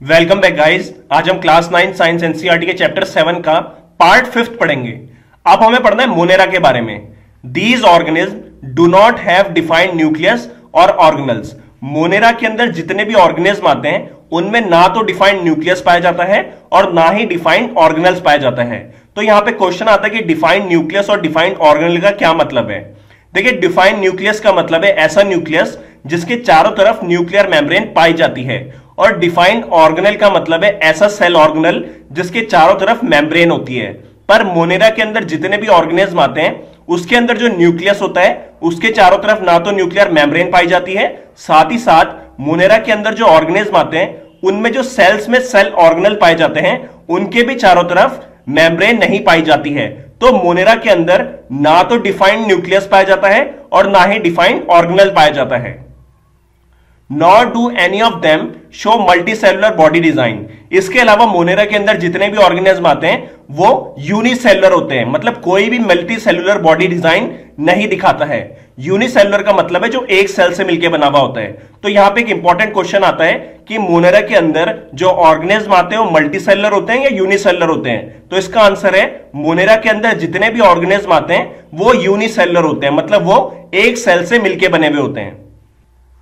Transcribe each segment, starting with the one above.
Welcome back guys आज हम class nine science NCERT के चैप्टर सेवन का पार्ट फिफ्थ पढ़ेंगे। अब हमें पढ़ना है मोनेरा के बारे में। These organism do not have defined nucleus और ऑर्गेनल्स मोनेरा के अंदर जितने भी ऑर्गेनिज्म आते हैं, उनमें ना तो डिफाइंड न्यूक्लियस पाया जाता है और ना ही डिफाइंड ऑर्गेनल्स पाया जाता है। तो यहाँ पे क्वेश्चन आता है कि डिफाइंड न्यूक्लियस और डिफाइंड ऑर्गेनल का क्या मतलब है? देखिए डिफाइंड न्यूक्लियस का मतलब है ऐसा न्यूक्लियस जिसके चारों तरफ़ न्यूक्लियर मेम्ब्रेन पाई जाती है। और डिफाइंड ऑर्गेनल का मतलब है ऐसा सेल ऑर्गेनल जिसके चारों तरफ़ मेम्ब्रेन होती है। पर मोनेरा के अंदर जितने भी ऑर्गेनिज्म आते हैं, उसके अंदर जो न्यूक्लियस होता है, उसके चारों तरफ़ ना तो न्यूक्लियर मेम्ब्रेन पाई जाती है, साथ ही साथ मोनेरा के अंदर जो ऑर्गेनिज्म आते हैं, उनमें जो सेल्स में सेल ऑर्गेनल पाए जाते हैं, उनके भी चारों तरफ़ मेम्ब्रेन नहीं पाई जाती है। तो मोनेरा के अंदर ना तो डिफाइंड न्यूक्लियस पाया जाता है और ना ही डिफाइंड ऑर्गेनल पाया जाता है। Nor do any of them show multi cellular body design इसके अलावा मोनेरा के अंदर जितने भी ऑर्गेनिज्म आते हैं, वो यूनिसेलुलर होते हैं। मतलब कोई भी मल्टी सेलुलर बॉडी डिज़ाइन नहीं दिखाता है। यूनिसेलुलर का मतलब है जो एक सेल से मिलकर बना हुआ होता है। तो यहाँ पे एक इंपॉर्टेंट क्वेश्चन आता है कि मोनेरा के अंदर जो ऑर्गेनिज्म आते हैं, वो मल्टी सेलुलर होते हैं या यूनिसेलुलर होते हैं? तो इसका आंसर है मोनेरा के अंदर जितने भी ऑर्गेनिज्म आते हैं, वो यूनिसेलुलर होते हैं। मतलब वो एक सेल से मिलकर बने हुए होते हैं।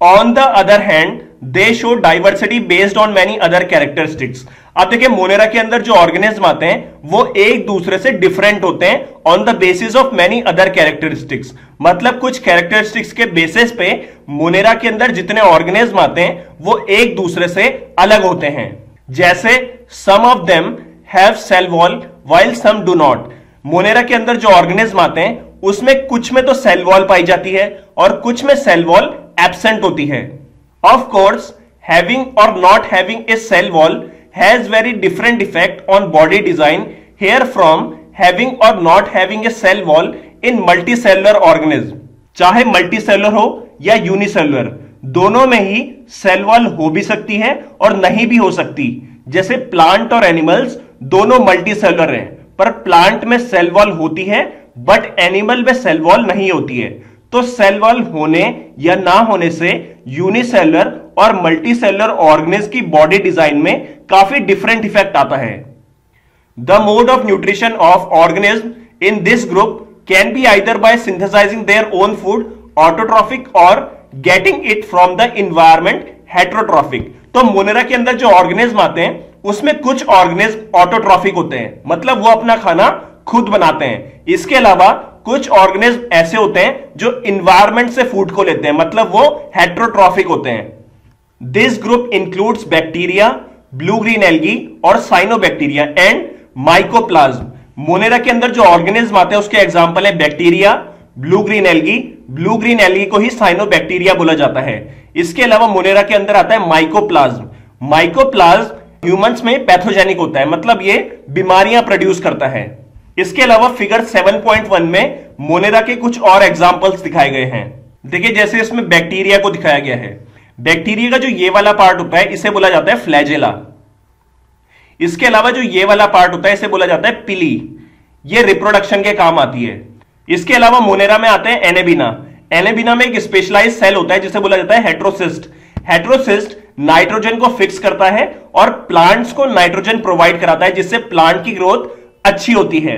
On the other hand they show diversity based on many other characteristics अब देखिए मोनेरा के अंदर जो ऑर्गेनिज्म आते हैं, वो एक दूसरे से डिफरेंट होते हैं on the basis of many other characteristics मतलब कुछ कैरेक्टरिस्टिक्स के बेसिस पे मोनेरा के अंदर जितने ऑर्गेनिज्म आते हैं, वो एक दूसरे से अलग होते हैं. जैसे some of them have cell wall while some do not Monera के अंदर जो ऑर्गेनिज्म आते हैं, उसमें कुछ में तो सेल वॉल पाई जाती है और कुछ में सेल वॉल एबसेंट होती है। ऑफ़ कोर्स हैविंग और not having a cell wall has very different effect on body design here from having और not having a cell wall in multi cellular organism चाहे मल्टी सेलुलर हो या unicellular दोनों में ही cell wall हो भी सकती है और नहीं भी हो सकती। जैसे प्लांट और एनिमल्स दोनों मल्टी सेलुलर हैं, पर प्लांट में सेल वॉल होती है बट एनिमल में सेल वॉल नहीं होती है। तो सेल वॉल होने या ना होने से यूनिसेलर और मल्टी सेलर ऑर्गेनिज की बॉडी डिज़ाइन में काफ़ी डिफरेंट इफ़ेक्ट आता है। The mode of nutrition of organism in this group can be either by synthesizing their own food autotrophic और getting it from the environment heterotrophic तो Monera के अंदर जो ऑर्गेनिज्म आते हैं, उसमें कुछ ऑर्गेनिज्म ऑटोट्रॉफिक होते हैं। मतलब वो अपना खाना खुद बनाते हैं। इसके अलावा कुछ ऑर्गेनिज्म ऐसे होते हैं जो इन्वायरमेंट से फ़ूड को लेते हैं मतलब वो हेट्रोट्रॉफिक होते हैं। This group includes bacteria blue green algae और साइनोबैक्टीरिया एंड माइकोप्लाज्म मोनेरा के अंदर जो ऑर्गेनिज्म आते हैं, उसके एग्ज़ाम्पल है bacteria blue green algae blue green algae को ही साइनोबैक्टीरिया बोला जाता है। इसके अलावा मोनेरा के अंदर आता है माइकोप्लाज्म माइकोप्लाज्म ह्यूमंस में पैथोजेनिक होता है मतलब ये बीमारियाँ प्रोड्यूस करता है। इसके अलावा फिगर 7.1 में मोनेरा के कुछ और एग्जाम्पल्स दिखाए गए हैं। देखिए, जैसे इसमें बैक्टीरिया को दिखाया गया है। बैक्टीरिया का जो ये वाला पार्ट होता है, इसे बोला जाता है फ्लैजेला इसके अलावा जो ये वाला पार्ट होता है, इसे बोला जाता है पिली। ये रिप्रोडक्शन के काम आती है। इसके अलावा मोनेरा में आते हैं एनेबिना एनेबिना में एक स्पेशलाइज सेल होता है, जिसे बोला जाता है हेट्रोसिस्ट हेट्रोसिस्ट नाइट्रोजन को फिक्स करता है और प्लांट्स को नाइट्रोजन प्रोवाइड कराता है, जिससे प्लांट की ग्रोथ अच्छी होती है।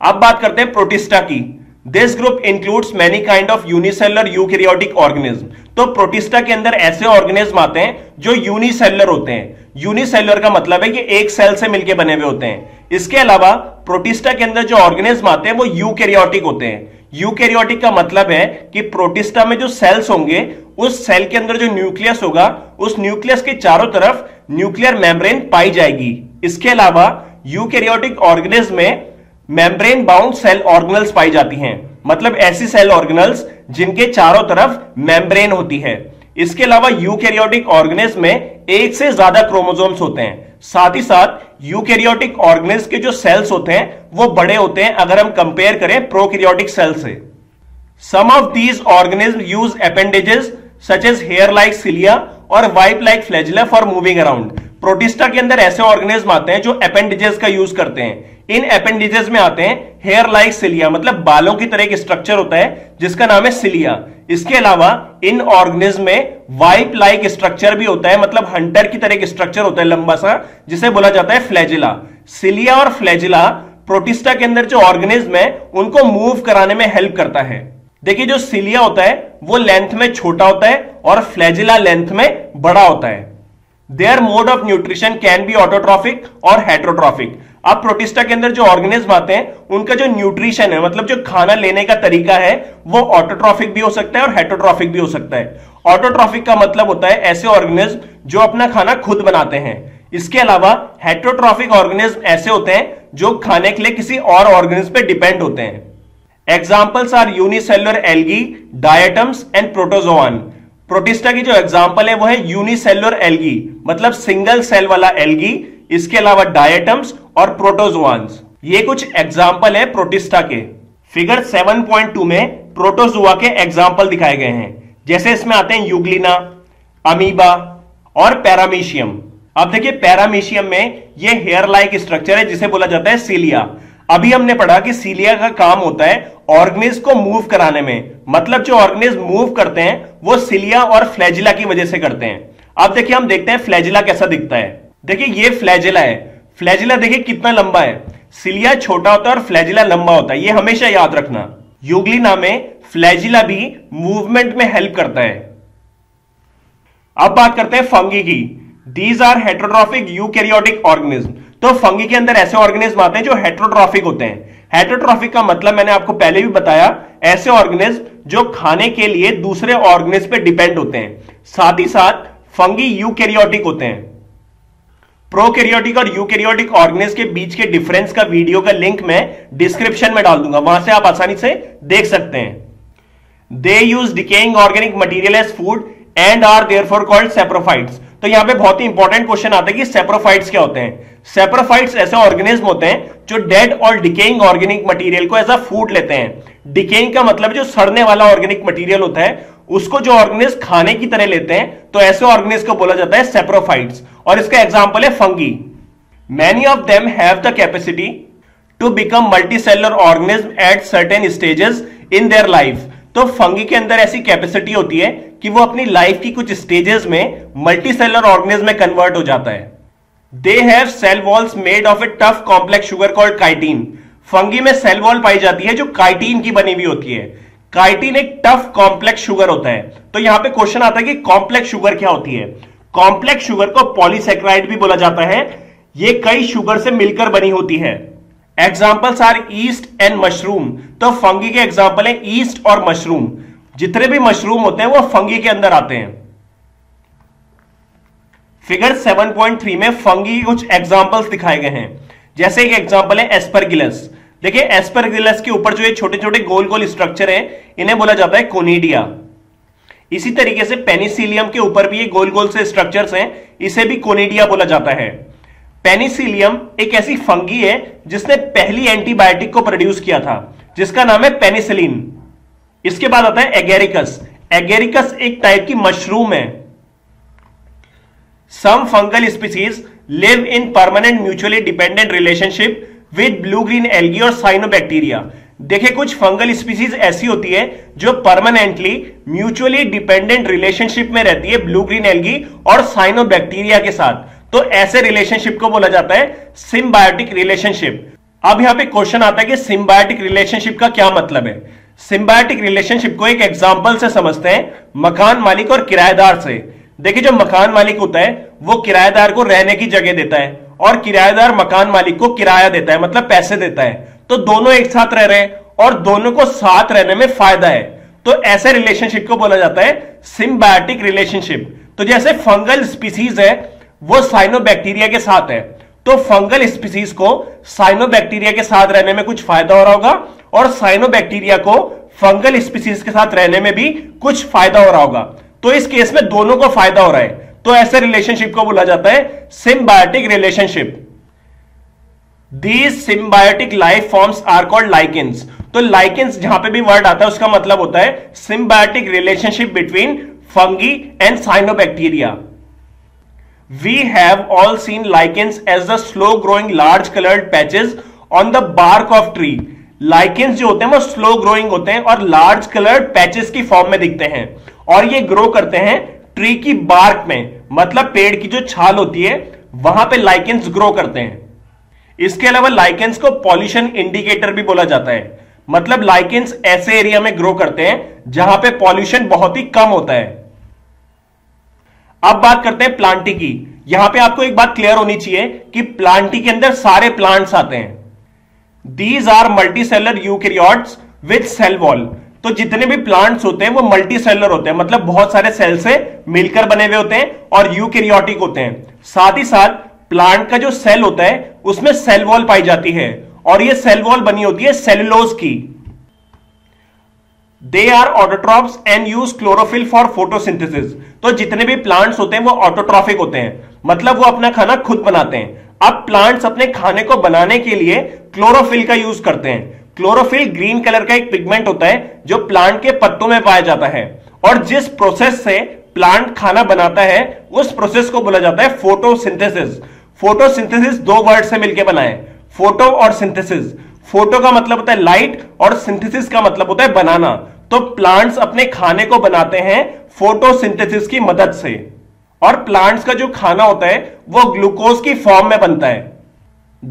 अब बात करते हैं प्रोटिस्टा की। This group includes many kind of unicellular eukaryotic organism तो प्रोटिस्टा के अंदर ऐसे ऑर्गेनिज्म आते हैं जो यूनिसेलर होते हैं। यूनिसेलर का मतलब है कि एक सेल से मिलकर बने हुए होते हैं। इसके अलावा प्रोटिस्टा के अंदर जो ऑर्गेनिज्म आते हैं वो यूकैरियोटिक होते हैं। यूकैरियोटिक का मतलब है कि प्रोटिस्टा में जो सेल्स होंगे, उस सेल के अंदर जो न्यूक्लियस होगा, उस न्यूक्लियस के चारों तरफ़ न्यूक्लियर मेम्ब्रेन पाई जाएगी। इसके अलावा यूकैरियोटिक ऑर्गेनिज्म में मेम्ब्रेन बाउंड सेल ऑर्गेनल्स पाई जाती हैं। मतलब ऐसी सेल ऑर्गेनल्स जिनके चारों तरफ़ मेम्ब्रेन होती है। इसके अलावा यूकैरियोटिक ऑर्गेनिज्म में एक से ज़्यादा क्रोमोसोम्स होते हैं। साथ ही साथ यूकैरियोटिक ऑर्गेनिज्म के जो सेल्स होते हैं, वो बड़े होते हैं अगर हम कंपेयर करें प्रोकैरियोटिक सेल से। Some of these organism use appendages such as hair like cilia और whip like flagella for moving around Protista के अंदर ऐसे ऑर्गेनिज्म आते हैं जो अपेंडेजेस का यूज़ करते हैं। इन अपेंडिजेस में आते हैं हेयर लाइक सिलिया मतलब बालों की तरह एक स्ट्रक्चर होता है, जिसका नाम है सिलिया इसके अलावा इन ऑर्गेनिज्म में वाइप लाइक स्ट्रक्चर भी होता है मतलब हंटर की तरह एक स्ट्रक्चर होता है लंबा सा, जिसे बोला जाता है फ्लैजिला सिलिया और फ्लैजिला प्रोटिस्टा के अंदर जो ऑर्गेनिज्म है, उनको मूव कराने में हेल्प करता है। देखिए जो सिलिया होता है, वो लेंथ में छोटा होता है और फ्लैजिला लेंथ में बड़ा होता है। Their mode of nutrition can be autotrophic और हेट्रोट्रॉफिक अब प्रोटिस्टा के अंदर जो ऑर्गेनिज्म आते हैं, उनका जो न्यूट्रिशन है मतलब जो खाना लेने का तरीका है, वो ऑटोट्रॉफिक भी हो सकता है और हेट्रोट्रॉफिक भी हो सकता है। ऑटोट्रॉफिक का मतलब होता है ऐसे ऑर्गेनिज्म जो अपना खाना खुद बनाते हैं। इसके अलावा हेट्रोट्रॉफिक ऑर्गेनिज्म ऐसे होते हैं जो खाने के लिए किसी और ऑर्गेनिज्म पे डिपेंड होते हैं। Examples are unicellular algae diatoms and protozoan Protista की जो एग्ज़ाम्पल है, वो है यूनिसेलुलर एल्गी मतलब सिंगल सेल वाला एल्गी इसके अलावा डायटम्स और प्रोटोजोआन्स ये कुछ एग्ज़ाम्पल है प्रोटिस्टा के। फिगर 7.2 में प्रोटोजुआ के एग्ज़ाम्पल दिखाए गए हैं। जैसे इसमें आते हैं यूग्लिना अमीबा और पैरामीशियम अब देखिए पैरामीशियम में ये हेयर लाइक स्ट्रक्चर है, जिसे बोला जाता है सीलिया अभी हमने पढ़ा कि सीलिया का काम होता है ऑर्गेनिज को मूव कराने में। मतलब जो ऑर्गेनिज मूव करते हैं, वो सिलिया और फ्लैजिला की वजह से करते हैं। अब देखिए, हम देखते हैं फ्लैजिला कैसा दिखता है। देखिए, ये फ्लैजिला है। फ्लैजिला देखिए कितना लंबा है। सिलिया छोटा होता है और फ्लैजिला लंबा होता है। ये हमेशा याद रखना। यूग्लिना में फ्लैजिला भी मूवमेंट में हेल्प करता है। अब बात करते हैं फंगी की। These are heterotrophic eukaryotic organism तो फंगी के अंदर ऐसे ऑर्गेनिज्म आते हैं जो हेट्रोट्रॉफिक होते हैं। हेट्रोट्रॉफिक का मतलब मैंने आपको पहले भी बताया, ऐसे ऑर्गेनिज्म जो खाने के लिए दूसरे ऑर्गेनिज्म पे डिपेंड होते हैं। साथ ही साथ फंगी यूकैरियोटिक होते हैं। प्रोकैरियोटिक और यूकैरियोटिक ऑर्गेनिज्म के बीच के डिफरेंस का वीडियो का लिंक मैं डिस्क्रिप्शन में डाल दूँगा। वहाँ से आप आसानी से देख सकते हैं। They use decaying organic material as food and are therefore called saprophytes तो यहाँ पे बहुत ही इंपॉर्टेंट क्वेश्चन आता है कि सेप्रोफाइट्स क्या होते हैं। सेप्रोफाइट्स ऐसे ऑर्गेनिज्म होते हैं जो डेड और डिकेइंग ऑर्गेनिक मटेरियल को एज अ फ़ूड लेते हैं। डिकेइंग का मतलब जो सड़ने वाला ऑर्गेनिक मटेरियल होता है, उसको जो ऑर्गेनिज खाने की तरह लेते हैं तो ऐसे ऑर्गेनिज को बोला जाता है सेप्रोफाइट्स और इसका एग्ज़ाम्पल है fungi many of them have the capacity to become multicellular organism at certain stages in their life तो फंगी के अंदर ऐसी कैपेसिटी होती है कि वो अपनी लाइफ की कुछ स्टेजेस में मल्टीसेलर ऑर्गेनिज्म में कन्वर्ट हो जाता है। They have cell walls made of a tough complex sugar called chitin fungi में सेल वॉल पाई जाती है जो काइटीन की बनी हुई होती है। काइटीन एक टफ कॉम्प्लेक्स शुगर होता है। तो यहाँ पे क्वेश्चन आता है कि कॉम्प्लेक्स शुगर क्या होती है? कॉम्प्लेक्स शुगर को पॉलीसेक्राइड भी बोला जाता है। ये कई शुगर से मिलकर बनी होती है। Examples are yeast and mushroom तो फंगी के एग्ज़ाम्पल है ईस्ट और मशरूम जितने भी मशरूम होते हैं, वो फंगी के अंदर आते हैं। फिगर 7.3 में फंगी के कुछ एग्जाम्पल्स दिखाए गए हैं। जैसे एक एग्ज़ाम्पल है एस्परगिलस देखिए एस्परगिलस के ऊपर जो ये छोटे छोटे गोल गोल स्ट्रक्चर है, इन्हें बोला जाता है कोनीडिया इसी तरीके से पेनिसिलियम के ऊपर भी ये गोल गोल से स्ट्रक्चर्स हैं, इसे भी कोनीडिया बोला जाता है। पेनिसिलियम एक ऐसी फंगी है, जिसने पहली एंटीबायोटिक को प्रोड्यूस किया था, जिसका नाम है पेनिसिलिन इसके बाद आता है एगेरिकस एगेरिकस एक टाइप की मशरूम है। Some fungal species live in permanent mutually dependent relationship with blue green algae और साइनोबैक्टीरिया देखिए कुछ फंगल स्पीसीज ऐसी होती है जो परमानेंटली म्यूचुअली डिपेंडेंट रिलेशनशिप में रहती है ब्लू ग्रीन एल्गी और साइनोबैक्टीरिया के साथ। तो ऐसे रिलेशनशिप को बोला जाता है सिम्बायोटिक रिलेशनशिप अब यहाँ पे क्वेश्चन आता है कि सिम्बायोटिक रिलेशनशिप का क्या मतलब है। सिम्बायोटिक रिलेशनशिप को एक एग्ज़ाम्पल से समझते हैं मकान मालिक और किराएदार से। देखिए, जो मकान मालिक होता है, वो किराएदार को रहने की जगह देता है और किराएदार मकान मालिक को किराया देता है मतलब पैसे देता है। तो दोनों एक साथ रह रहे हैं और दोनों को साथ रहने में फ़ायदा है। तो ऐसे रिलेशनशिप को बोला जाता है सिम्बायोटिक रिलेशनशिप तो जैसे फंगल स्पीसीज है, वो साइनोबैक्टीरिया के साथ है। तो फंगल स्पीसीज को साइनोबैक्टीरिया के साथ रहने में कुछ फ़ायदा हो रहा होगा और साइनोबैक्टीरिया को फंगल स्पीसीज के साथ रहने में भी कुछ फ़ायदा हो रहा होगा। तो इस केस में दोनों को फ़ायदा हो रहा है। तो ऐसे रिलेशनशिप को बोला जाता है symbiotic relationship these symbiotic life forms are called lichens तो लाइकेंस जहाँ पे भी वर्ड आता है, उसका मतलब होता है symbiotic relationship between fungi and cyanobacteria We have all seen lichens as the slow growing large colored patches on the bark of tree lichens जो होते हैं, वो स्लो ग्रोइंग होते हैं और लार्ज कलर्ड पैचेस की फॉर्म में दिखते हैं। और ये ग्रो करते हैं ट्री की बार्क में मतलब पेड़ की जो छाल होती है, वहाँ पे लाइकेंस ग्रो करते हैं। इसके अलावा लाइकेंस को पॉल्यूशन इंडिकेटर भी बोला जाता है। मतलब लाइकेंस ऐसे एरिया में ग्रो करते हैं, जहाँ पे पॉल्यूशन बहुत ही कम होता है। अब बात करते हैं प्लांटी की। यहाँ पे आपको एक बात क्लियर होनी चाहिए कि प्लांटी के अंदर सारे प्लांट्स आते हैं। These are multi cellular eukaryotes with cell wall तो जितने भी प्लांट्स होते हैं, वो मल्टी सेलर होते हैं। मतलब बहुत सारे सेल से मिलकर बने हुए होते हैं और यूकेरियोटिक होते हैं। साथ ही साथ प्लांट का जो सेल होता है, उसमें सेल वॉल पाई जाती है और ये सेल वॉल बनी होती है सेलुलोज की। They are autotrophs and use chlorophyll for photosynthesis तो जितने भी प्लांट्स होते हैं, वो ऑटोट्रॉफिक होते हैं। मतलब वो अपना खाना खुद बनाते हैं। अब प्लांट्स अपने खाने को बनाने के लिए क्लोरोफिल का यूज़ करते हैं। क्लोरोफिल ग्रीन कलर का एक पिगमेंट होता है, जो प्लांट के पत्तों में पाया जाता है। और जिस प्रोसेस से प्लांट खाना बनाता है, उस प्रोसेस को बोला जाता है फोटोसिंथेसिस फोटोसिंथेसिस दो वर्ड से मिलकर बना है फ़ोटो और सिंथेसिस फ़ोटो का मतलब होता है लाइट और सिंथेसिस का मतलब होता है बनाना तो प्लांट्स अपने खाने को बनाते हैं फोटोसिंथेसिस की मदद से। और प्लांट्स का जो खाना होता है, वो ग्लूकोज की फॉर्म में बनता है।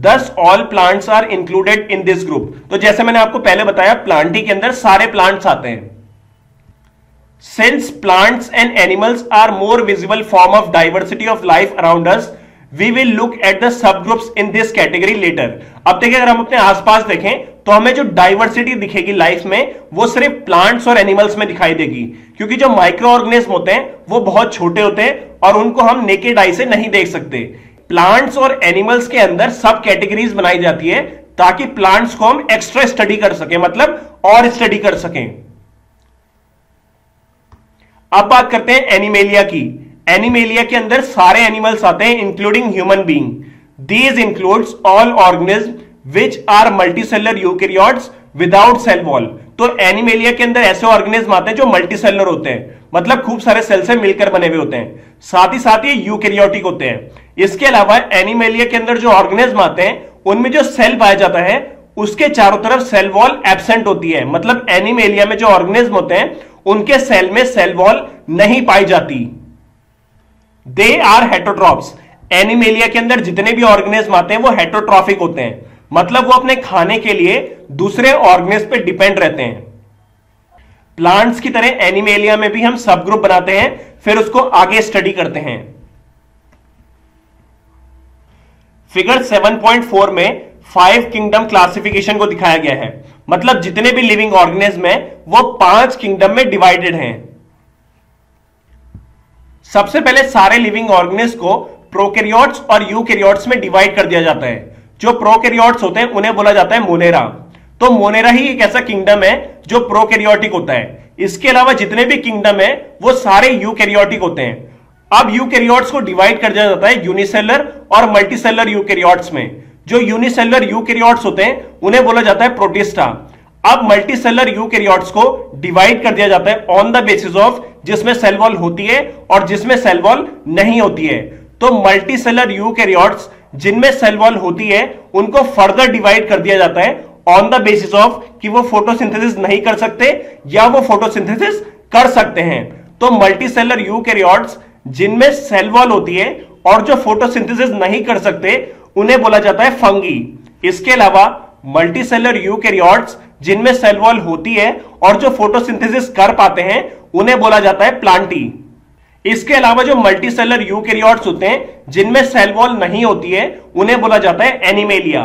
Thus all plants are included in this group तो जैसे मैंने आपको पहले बताया प्लांटी के अंदर सारे प्लांट्स आते हैं। Since plants and animals are more visible form of diversity of life around us we will look at the sub groups in this category later अब देखिए, अगर हम अपने आसपास देखें तो हमें जो डाइवर्सिटी दिखेगी लाइफ में, वो सिर्फ़ प्लांट्स और एनिमल्स में दिखाई देगी। क्योंकि जो माइक्रो ऑर्गेनिज्म होते हैं, वो बहुत छोटे होते हैं और उनको हम नेकेड आई से नहीं देख सकते। प्लांट्स और एनिमल्स के अंदर सब कैटेगरीज बनाई जाती है ताकि प्लांट्स को हम एक्स्ट्रा स्टडी कर सके मतलब और स्टडी कर सकें। अब बात करते हैं एनिमेलिया की। एनिमेलिया के अंदर सारे एनिमल्स आते हैं including human being these includes all organism which are multicellular eukaryotes without cell wall तो एनिमेलिया के अंदर ऐसे ऑर्गेनिज्म आते हैं जो मल्टीसेलर होते हैं। मतलब खूब सारे सेल से मिलकर बने हुए होते हैं। साथ ही साथ ये यूकेरियोटिक होते हैं। इसके अलावा एनिमेलिया के अंदर जो ऑर्गेनिज्म आते हैं, उनमें जो सेल पाया जाता है, उसके चारों तरफ़ सेल वॉल एबसेंट होती है। मतलब एनिमेलिया में जो ऑर्गेनिज्म होते हैं, उनके सेल में सेल वॉल नहीं पाई जाती। दे आर हेटोट्रॉप्स एनिमेलिया के अंदर जितने भी ऑर्गेनिज्म आते हैं, वो हेटोट्रॉफिक होते हैं। मतलब वो अपने खाने के लिए दूसरे ऑर्गेनिज्म पे डिपेंड रहते हैं। प्लांट्स की तरह एनिमेलिया में भी हम सब ग्रुप बनाते हैं, फिर उसको आगे स्टडी करते हैं। फिगर 7.4 में फाइव किंगडम क्लासिफिकेशन को दिखाया गया है। मतलब जितने भी लिविंग ऑर्गेनिज्म है, वो पाँच किंगडम में डिवाइडेड हैं। सबसे पहले सारे लिविंग ऑर्गेनिज्म को प्रोकेरियोट्स और यूकेरियोट्स में डिवाइड कर दिया जाता है। जो प्रोकेरियोट्स होते हैं, उन्हें बोला जाता है मोनेरा तो मोनेरा ही एक ऐसा किंगडम है जो प्रोकेरियोटिक होता है। इसके अलावा जितने भी किंगडम है, वो सारे यूकेरियोटिक होते हैं। अब यूकेरियोट्स को डिवाइड कर दिया जाता है यूनिसेलर और मल्टीसेलर यूकेरियोट्स में। जो यूनिसेलर यूकेरियोट्स होते हैं, उन्हें बोला जाता है प्रोटिस्टा अब मल्टीसेलर यूकेरियोट्स को डिवाइड कर दिया जाता है ऑन द बेसिस ऑफ़ जिसमें सेल वॉल होती है और जिसमें सेल वॉल नहीं होती है। तो मल्टीसेलर यूकेरियोट्स जिनमें सेल वॉल होती है, उनको फर्दर डिवाइड कर दिया जाता है ऑन द बेसिस ऑफ़ कि वो फोटोसिंथेसिस नहीं कर सकते या वो फोटोसिंथेसिस कर सकते हैं। तो मल्टीसेलर यूकेरियोट्स जिनमें सेल वॉल होती है और जो फोटोसिंथेसिस नहीं कर सकते, उन्हें बोला जाता है फंगी इसके अलावा मल्टीसेलर यूकेरियोट्स जिनमें सेल वॉल होती है और जो फोटोसिंथेसिस कर पाते हैं, उन्हें बोला जाता है प्लांटी इसके अलावा जो मल्टी मल्टीसेलर यूकेरियोट्स होते हैं, जिनमें सेल वॉल नहीं होती है, उन्हें बोला जाता है एनिमेलिया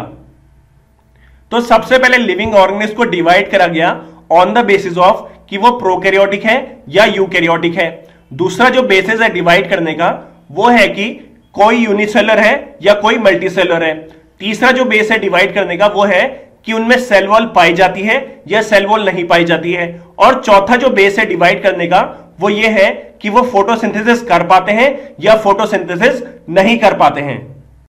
तो सबसे पहले लिविंग ऑर्गेनिज्म को डिवाइड करा गया ऑन द बेसिस ऑफ़ कि वो प्रोकैरियोटिक है या यूकैरियोटिक है। दूसरा जो बेसिस है डिवाइड करने का, वो है कि कोई यूनिसेलर है या कोई मल्टीसेलर है। तीसरा जो बेस है डिवाइड करने का, वो है कि उनमें सेल वॉल पाई जाती है या सेल वॉल नहीं पाई जाती है। और चौथा जो बेस है डिवाइड करने का, वो ये है कि वो फोटोसिंथेसिस कर पाते हैं या फोटोसिंथेसिस नहीं कर पाते हैं।